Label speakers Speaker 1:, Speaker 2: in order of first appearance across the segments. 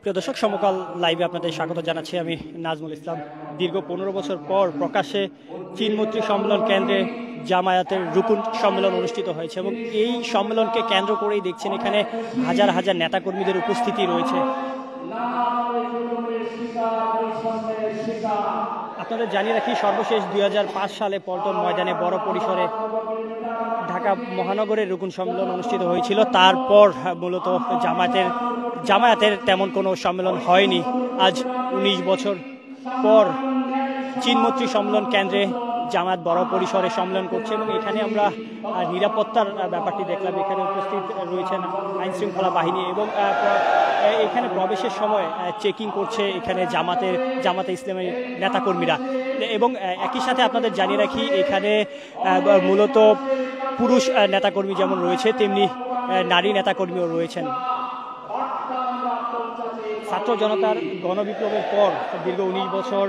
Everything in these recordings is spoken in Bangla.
Speaker 1: প্রিয় দর্শক, সমকাল লাইভে আপনাদের স্বাগত জানাচ্ছি আমি নাজমুল ইসলাম। দীর্ঘ পনেরো বছর পর প্রকাশ্যে চীনমন্ত্রী সম্মেলন কেন্দ্রে জামায়াতের রুকুন সম্মেলন অনুষ্ঠিত হয়েছে এবং এই সম্মেলনকে কেন্দ্র করেই দেখছেন এখানে হাজার হাজার নেতাকর্মীদের উপস্থিতি রয়েছে। আপনাদের জানিয়ে রাখি, সর্বশেষ দু হাজার পাঁচ সালে পল্টন ময়দানে বড় পরিসরে ঢাকা মহানগরের রুকুন সম্মেলন অনুষ্ঠিত হয়েছিল। তারপর মূলত জামায়াতের জামায়াতের তেমন কোনো সম্মেলন হয়নি। আজ ১৯ বছর পর চীনমৈত্রী সম্মেলন কেন্দ্রে জামায়াত বড় পরিসরে সম্মেলন করছে এবং এখানে আমরা নিরাপত্তার ব্যাপারটি দেখলাম। এখানে উপস্থিত রয়েছেন আইনশৃঙ্খলা বাহিনী এবং এখানে প্রবেশের সময় চেকিং করছে এখানে জামাতের, জামাতে ইসলামের নেতাকর্মীরা। এবং একই সাথে আপনাদের জানিয়ে রাখি, এখানে মূলত পুরুষ নেতাকর্মী যেমন রয়েছে, তেমনি নারী নেতাকর্মীও রয়েছেন। ছাত্র জনতার গণবিপ্লবের পর, দীর্ঘ উনিশ বছর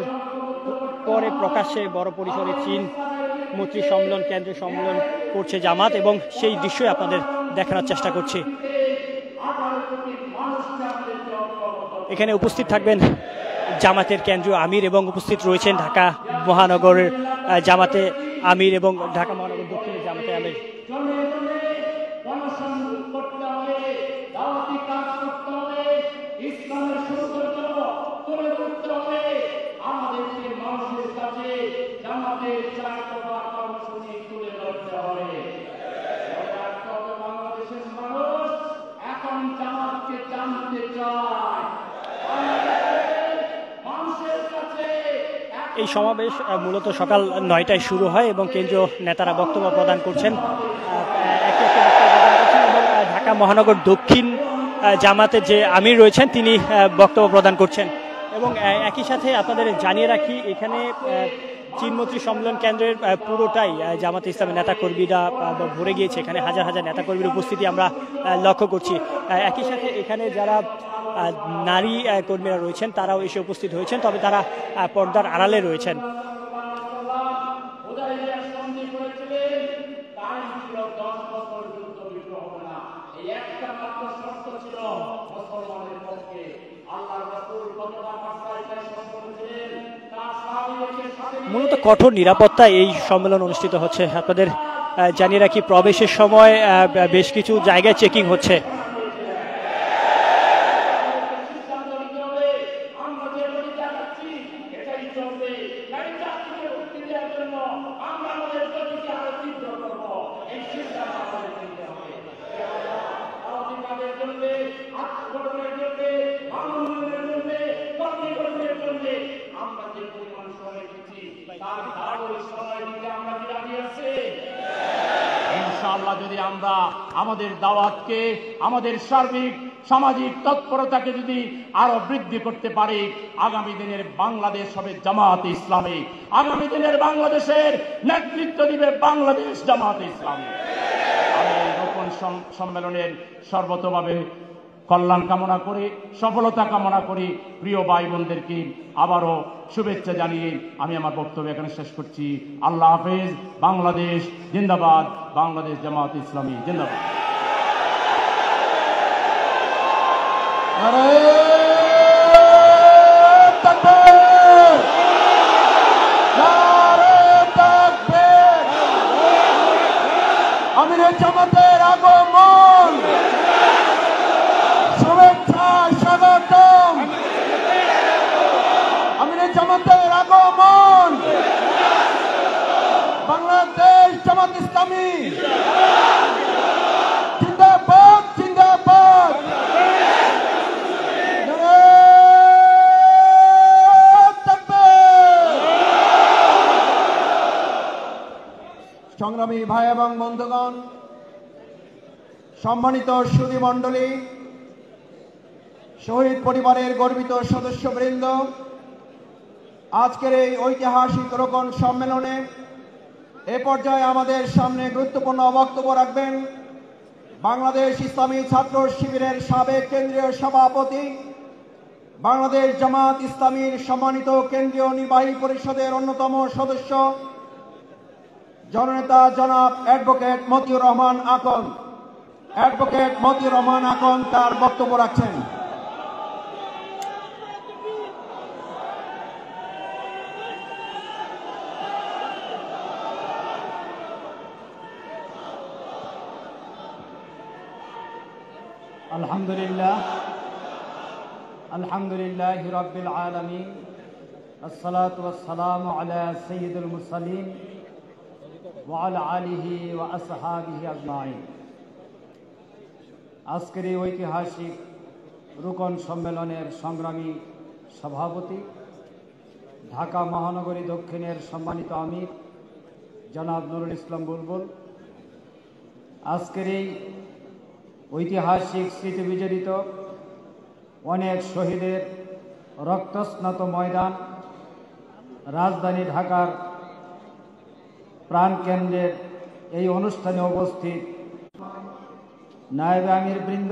Speaker 1: পরে প্রকাশ্যে বড় পরিসরে চীন মৈত্রী সম্মেলন কেন্দ্রে সম্মেলন করছে জামাত, এবং সেই দৃশ্যই আপনাদের দেখানোর চেষ্টা করছি। এখানে উপস্থিত থাকবেন জামাতের কেন্দ্রীয় আমির এবং উপস্থিত রয়েছেন ঢাকা মহানগরের জামাতে আমির এবং ঢাকা মহানগর দক্ষিণের জামাতে আমির। এই সমাবেশ মূলত সকাল নয়টায় শুরু হয় এবং কেন্দ্রীয় নেতারা বক্তব্য প্রদান করছেন। এবং ঢাকা মহানগর দক্ষিণ জামাতে যে আমির রয়েছেন, তিনি বক্তব্য প্রদান করছেন। এবং একই সাথে আপনাদের জানিয়ে রাখি, এখানে আহ, চীনমৈত্রী সম্মেলন কেন্দ্রের পুরোটাই জামাত ইসলামের নেতাকর্মীরা কর্মীরা ভরে গিয়েছে। এখানে হাজার হাজার নেতাকর্মীর উপস্থিতি আমরা লক্ষ্য করছি। একই সাথে এখানে যারা নারী কর্মীরা রয়েছেন তারাও এসে উপস্থিত হয়েছেন। তবে তারা পর্দার আড়ালে রয়েছেন। কঠোর নিরাপত্তা এই সম্মেলন অনুষ্ঠিত হচ্ছে। আপনাদের জানিয়ে রাখি, প্রবেশের সময় বেশ কিছু জায়গায় চেকিং হচ্ছে।
Speaker 2: আমরা ইনশাআল্লাহ যদি আমরা আমাদের দাওয়াতকে, আমাদের সার্বিক, সামাজিক তৎপরতাকে যদি আরও বৃদ্ধি করতে পারি, আগামী দিনের বাংলাদেশ হবে জামাত ইসলামী। আগামী দিনের বাংলাদেশের নেতৃত্ব দিবে বাংলাদেশ জামাত ইসলামী। আমি এই সম্মেলনের সর্বতভাবে কল্যাণ কামনা করি, সফলতা কামনা করি প্রিয় ভাই বোনদেরকে আবারও শুভেচ্ছা জানিয়ে আমি আমার বক্তব্য এখানে শেষ করছি। আল্লাহ হাফেজ, বাংলাদেশ জিন্দাবাদ, বাংলাদেশ জামাত ইসলামী, জিন্দাবাদ।
Speaker 3: আমিরের জামাতের আগমন শুভেচ্ছা স্বাগতম আমিরের জামাতের আগমন বাংলাদেশ জামাত ইসলামী। সংগ্রামী ভাই এবং বন্ধুগণ, সম্মানিত সুদী মণ্ডলী, শহীদ পরিবারের গর্বিত সদস্যবৃন্দ, আজকের এই ঐতিহাসিক রোকন সম্মেলনে এ পর্যায়ে আমাদের সামনে গুরুত্বপূর্ণ বক্তব্য রাখবেন বাংলাদেশ ইসলামী ছাত্র শিবিরের সাবেক কেন্দ্রীয় সভাপতি, বাংলাদেশ জামাত ইসলামীর সম্মানিত কেন্দ্রীয় নির্বাহী পরিষদের অন্যতম সদস্য, জননেতা জনাব অ্যাডভোকেট মতিউর রহমান আকন। অ্যাডভোকেট মতিউর রহমান আকন তার বক্তব্য রাখছেন।
Speaker 4: الحمد لله الحمد لله رب العالمين الصلاة والسلام على سيد المرسلين وعلى آله وأصحابه أجمعين আজকের এই ঐতিহাসিক রুকন সম্মেলনের সংগ্রামী সভাপতি ঢাকা মহানগরী দক্ষিণের সম্মানিত আমির জনাব নুরুল ইসলাম বুলবুল আজকের এই ঐতিহাসিক স্মৃতি বিজড়িত অনেক শহীদের রক্তস্নাত ময়দান, রাজধানী ঢাকার প্রাণকেন্দ্রের এই অনুষ্ঠানে উপস্থিত নায়েব আমির বৃন্দ,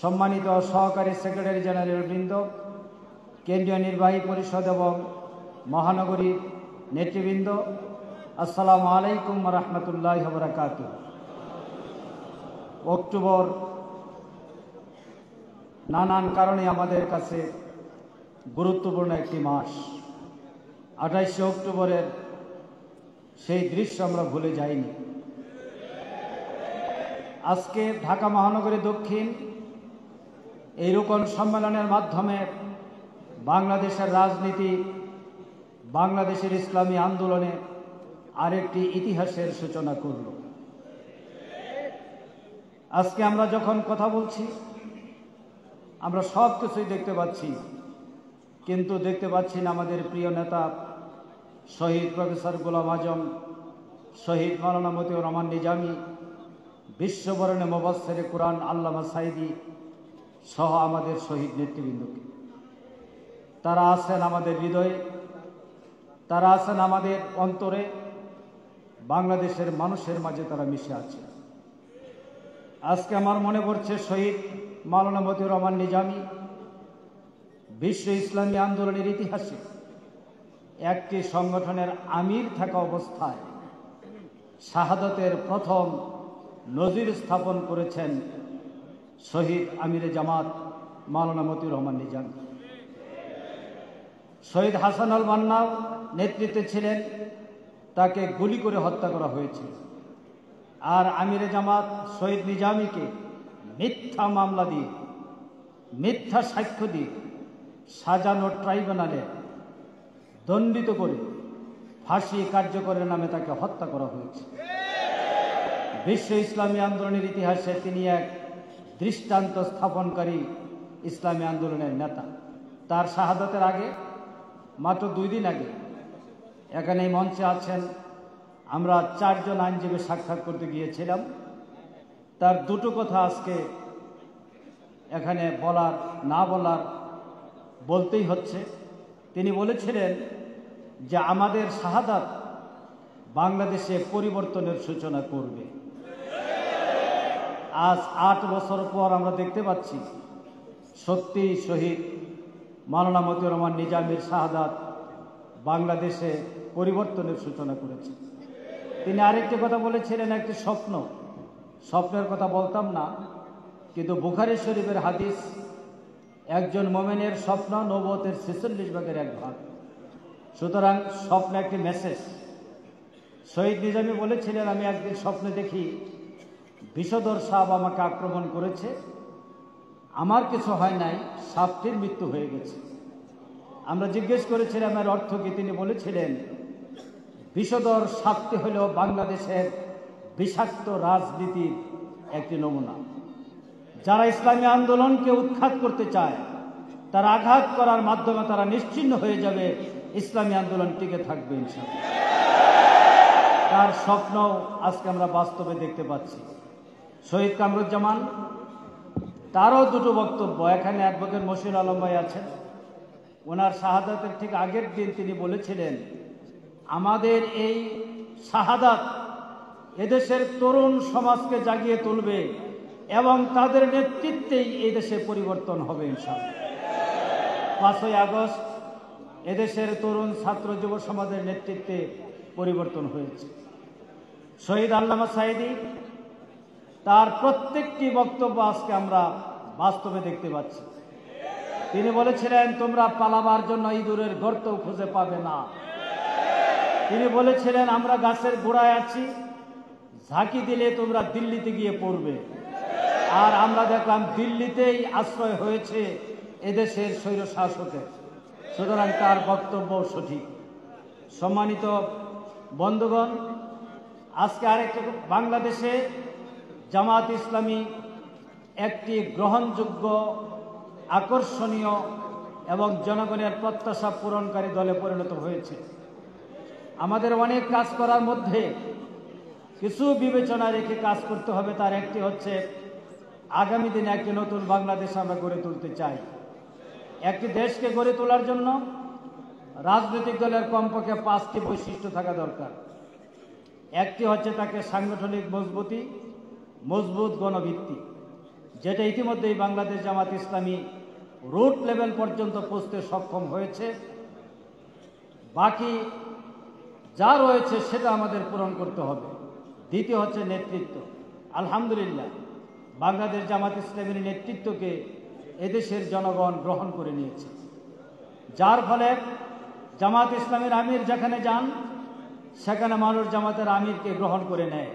Speaker 4: সম্মানিত সহকারী সেক্রেটারি জেনারেল বৃন্দ, কেন্দ্রীয় নির্বাহী পরিষদ এবং মহানগরীর নেতৃবৃন্দ, আসসালামু আলাইকুম রহমতুল্লাহ বরাকাতুহ। অক্টোবর, নানান কারণে আমাদের কাছে গুরুত্বপূর্ণ একটি মাস। আঠাইশে অক্টোবরের সেই দৃশ্য আমরা ভুলে যাইনি। আজকে ঢাকা মহানগরী দক্ষিণ এই রোকন সম্মেলনের মাধ্যমে বাংলাদেশের রাজনীতি, বাংলাদেশের ইসলামী আন্দোলনে আরেকটি ইতিহাসের সূচনা করল। আজকে আমরা যখন কথা বলছি, আমরা সব কিছুই দেখতে পাচ্ছি। কিন্তু দেখতে পাচ্ছি না আমাদের প্রিয় নেতা, শহীদ প্রফেসর গোলাম আজম, শহীদ মালানা মতিউর রহমান নিজামী, বিশ্ববরণে মোবাসের কোরআন আল্লামা সাইদি সহ আমাদের শহীদ নেতৃবৃন্দকে। তারা আছেন আমাদের হৃদয়ে, তারা আছেন আমাদের অন্তরে, বাংলাদেশের মানুষের মাঝে তারা মিশে আছে। আজকে আমার মনে পড়ছে শহীদ মাওলানা মতিউর রহমান নিজামী। বিশ্ব ইসলামী আন্দোলনের ইতিহাসে একটি সংগঠনের আমির থাকা অবস্থায় শাহাদতের প্রথম নজির স্থাপন করেছেন শহীদ আমিরে জামাত মাওলানা মতিউর রহমান নিজামী। শহীদ হাসান আল মান্নাও নেতৃত্বে ছিলেন, তাকে গুলি করে হত্যা করা হয়েছে। আর আমিরে জামাত শহীদ নিজামীকে মিথ্যা মামলা দিয়ে, মিথ্যা সাক্ষ্য দিয়ে সাজানো ট্রাইব্যুনালে দণ্ডিত করে ফাঁসি কার্যকরের নামে তাকে হত্যা করা হয়েছে। বিশ্ব ইসলামী আন্দোলনের ইতিহাসে তিনি এক দৃষ্টান্ত স্থাপনকারী ইসলামী আন্দোলনের নেতা। তার শাহাদতের আগে, মাত্র দুই দিন আগে এখানে মঞ্চে আছেন আমরা চারজন আইনজীবী সাক্ষাৎ করতে গিয়েছিলাম। তার দুটো কথা আজকে এখানে বলার, না বলার বলতেই হচ্ছে। তিনি বলেছিলেন যে আমাদের শাহাদাত বাংলাদেশে পরিবর্তনের সূচনা করবে। আজ আট বছর পর আমরা দেখতে পাচ্ছি সত্যি শহীদ মাওলানা মতিউর রহমান নিজামীর শাহাদাত বাংলাদেশে পরিবর্তনের সূচনা করেছে। তিনি আরেকটি কথা বলেছিলেন, একটি স্বপ্ন। স্বপ্নের কথা বলতাম না, কিন্তু বুখারি শরীফের হাদিস, একজন মোমেনের স্বপ্ন নবতের ছেচল্লিশ ভাগের এক ভাগ। সুতরাং স্বপ্ন একটি মেসেজ শহীদ নিজামী বলেছিলেন, আমি একদিন স্বপ্নে দেখি বিষধর সাপ আমাকে আক্রমণ করেছে। আমার কিছু হয় নাই, সাপটির মৃত্যু হয়ে গেছে। আমরা জিজ্ঞেস করেছিলাম, এর অর্থ কি? তিনি বলেছিলেন বিষধর সাপটি হল বাংলাদেশের বিষাক্ত রাজনীতির একটি নমুনা। যারা ইসলামী আন্দোলনকে উৎখাত করতে চায়, তার আঘাত করার মাধ্যমে তারা নিশ্চিন্ন হয়ে যাবে, ইসলামী আন্দোলন টিকে থাকবে তার স্বপ্ন আজকে আমরা বাস্তবে দেখতে পাচ্ছি। শহীদ কামরুজ্জামান, তারও দুটো বক্তব্য, এখানে অ্যাডভোকেট মশির আলম ভাই আছেন। ওনার শাহাদাতের ঠিক আগের দিন তিনি বলেছিলেন আমাদের এই শাহাদাত এদেশের তরুণ সমাজকে জাগিয়ে তুলবে এবং তাদের নেতৃত্বেই এই দেশে পরিবর্তন হবে ইনশাল্লাহ পাঁচই আগস্ট এদেশের তরুণ ছাত্র যুব সমাজের নেতৃত্বে পরিবর্তন হয়েছে। শহীদ আল্লামা সাইদি, তার প্রত্যেকটি বক্তব্য আজকে আমরা বাস্তবে দেখতে পাচ্ছি। তিনি বলেছিলেন, তোমরা পালাবার জন্য ইঁদুরের গর্ত খুঁজে পাবে না। তিনি বলেছিলেন, আমরা গাছের গোড়ায় আছি। ঝাঁকি দিলে তোমরা দিল্লিতে গিয়ে পড়বে। আর আমরা দেখলাম দিল্লিতেই আশ্রয় হয়েছে এদেশের স্বৈর শাসকের সুতরাং তার বক্তব্য সঠিক। সম্মানিত বন্ধুগণ, আজকে আরেকটা বাংলাদেশে জামাত ইসলামী একটি গ্রহণযোগ্য, আকর্ষণীয় এবং জনগণের প্রত্যাশা পূরণকারী দলে পরিণত হয়েছে। আমাদের অনেক কাজ করার মধ্যে কিছু বিবেচনা রেখে কাজ করতে হবে। তার একটি হচ্ছে, আগামী দিনে একটি নতুন বাংলাদেশ আমরা গড়ে তুলতে চাই। একটি দেশকে গড়ে তোলার জন্য রাজনৈতিক দলের কমপক্ষে পাঁচটি বৈশিষ্ট্য থাকা দরকার। একটি হচ্ছে তাকে সাংগঠনিক মজবুতি, মজবুত গণভিত্তি, যেটা ইতিমধ্যেই বাংলাদেশ জামাত ইসলামী রুট লেভেল পর্যন্ত পৌঁছতে সক্ষম হয়েছে। বাকি যা রয়েছে সেটা আমাদের পূরণ করতে হবে। দ্বিতীয় হচ্ছে নেতৃত্ব। আলহামদুলিল্লাহ, বাংলাদেশ জামাত ইসলামের নেতৃত্বকে এদেশের জনগণ গ্রহণ করে নিয়েছে। যার ফলে জামাত ইসলামের আমির যেখানে যান, সেখানে মানুষ জামাতের আমিরকে গ্রহণ করে নেয়।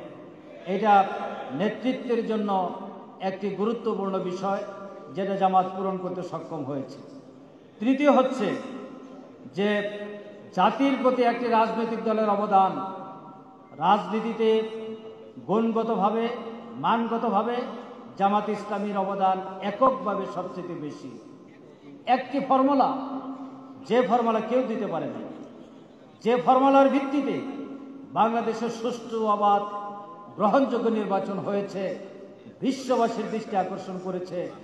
Speaker 4: এটা নেতৃত্বের জন্য একটি গুরুত্বপূর্ণ বিষয় যেটা জামাত পূরণ করতে সক্ষম হয়েছে। তৃতীয় হচ্ছে যে জাতির প্রতি একটি রাজনৈতিক দলের অবদান। রাজনীতিতে গুণগতভাবে, মানগতভাবে জামাত ইসলামীর অবদান এককভাবে সবচেয়ে বেশি। একটি ফর্মুলা, যে ফর্মুলা কেউ দিতে পারে না। যে ফর্মুলার ভিত্তিতে বাংলাদেশের সুষ্ঠু অবাধ গ্রহণযোগ্য নির্বাচন হয়েছে, বিশ্ববাসীর দৃষ্টি আকর্ষণ করেছে।